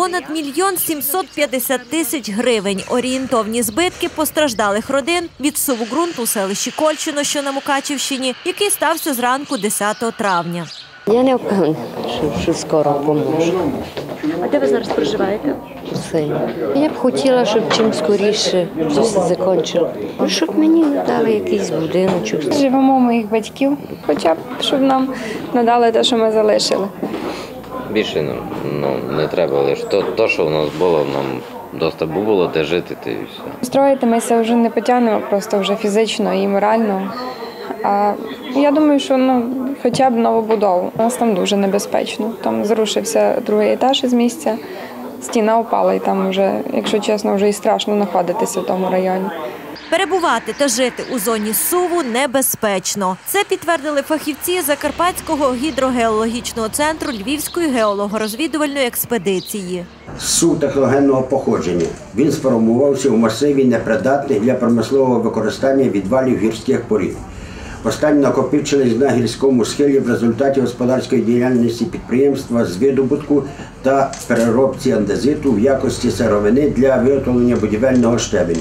понад мільйон 750 тисяч гривень. Орієнтовні збитки постраждалих родин від суву ґрунту у селищі Кольчино, що на Мукачівщині, який стався зранку 10 травня. Я не впевнена, що, що скоро поможу. А де ви зараз проживаєте? Сильно. Я б хотіла, щоб чим скоріше все закінчило. Щоб мені дали якийсь будиночок. Живемо моїх батьків, хоча б щоб нам надали те, що ми залишили. Більше ну, ну, не треба лише то, то, що в нас було, нам доста було де жити, ти і все. Строїти ми це вже не потягнемо, просто вже фізично і морально. А я думаю, що ну, хоча б новобудову. У нас там дуже небезпечно. Там зрушився другий етаж із місця, стіна впала, і там вже, якщо чесно, вже і страшно знаходитися в тому районі. Перебувати та жити у зоні суву небезпечно. Це підтвердили фахівці Закарпатського гідрогеологічного центру Львівської геолого-розвідувальної експедиції. Сув техногенного походження. Він сформувався в масиві непридатних для промислового використання відвалів гірських порід. Останні накопичились на гірському схилі в результаті господарської діяльності підприємства з видобутку та переробці андезиту в якості сировини для виготовлення будівельного щебеню.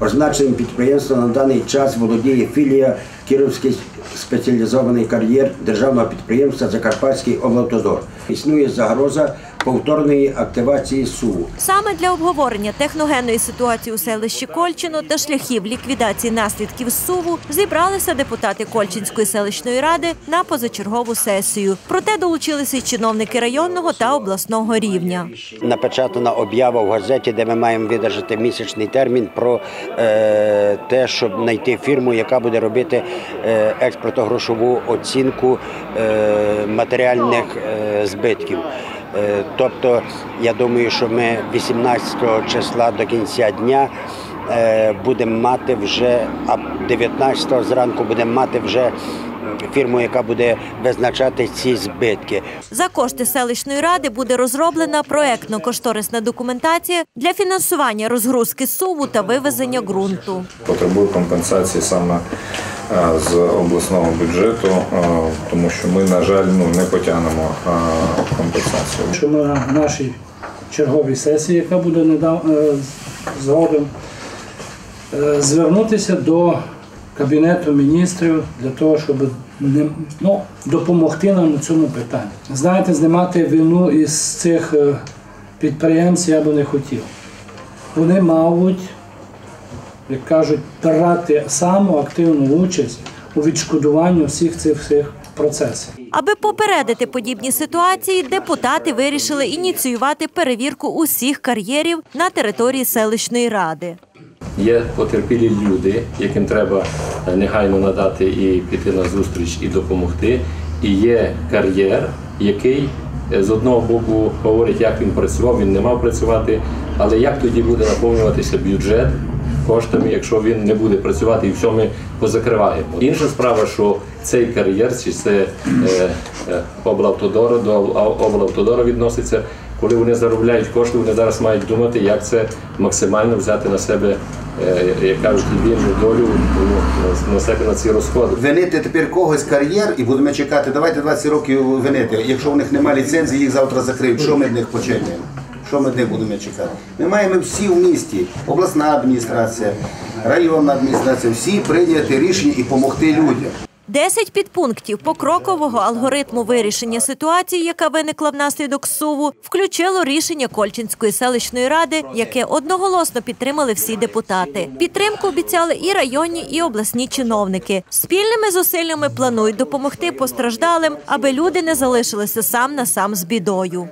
Означеним підприємством на даний час володіє філія Кіровський спеціалізований кар'єр державного підприємства Закарпатський облавтодор. Існує загроза повторної активації СУВу. Саме для обговорення техногенної ситуації у селищі Кольчино та шляхів ліквідації наслідків суву зібралися депутати Кольчинської селищної ради на позачергову сесію. Проте долучилися й чиновники районного та обласного рівня. Напечатана об'ява в газеті, де ми маємо видержати місячний термін про е, те, щоб знайти фірму, яка буде робити е, експортно-грошову оцінку е, матеріальних е, збитків. Е, тобто, я думаю, що ми 18 числа до кінця дня е, будемо мати вже, а 19 зранку будемо мати вже фірму, яка буде визначати ці збитки. За кошти селищної ради буде розроблена проектно-кошторисна документація для фінансування розгрузки суву та вивезення ґрунту. потребує компенсації саме з обласного бюджету, е, тому що ми, на жаль, ну, не потягнемо е, компенсацію. що на нашій черговій сесії, яка буде недав... е, згодом, е, звернутися до Кабінету міністрів для того, щоб ну, допомогти нам на цьому питанні. Знаєте, знімати вину із цих е, підприємців я би не хотів. Вони, мабуть, як кажуть, брати саму активну участь у відшкодуванні всіх цих всіх процесів. Аби попередити подібні ситуації, депутати вирішили ініціювати перевірку усіх кар'єрів на території селищної ради. Є потерпілі люди, яким треба е, негайно надати і піти на зустріч і допомогти. І є кар'єр, який е, з одного боку говорить, як він працював, він не мав працювати, але як тоді буде наповнюватися бюджет коштами, якщо він не буде працювати і все ми позакриваємо. Інша справа, що цей кар'єр, чи це е, е, облавтодору, до облавтодору відноситься, коли вони заробляють кошти, вони зараз мають думати, як це максимально взяти на себе, е, як кажуть, вільну долю на- себе на ці розходи. Винити тепер когось кар'єр і будемо чекати, давайте 20 років винити. Якщо у них немає ліцензії, їх завтра закриють. Що ми від них почекаємо? Що ми них будемо чекати? Ми маємо всі в місті, обласна адміністрація, районна адміністрація, всі прийняти рішення і допомогти людям. Десять підпунктів покрокового алгоритму вирішення ситуації, яка виникла внаслідок суву, включило рішення Кольчинської селищної ради, яке одноголосно підтримали всі депутати. Підтримку обіцяли і районні, і обласні чиновники. Спільними зусиллями планують допомогти постраждалим, аби люди не залишилися сам на сам з бідою.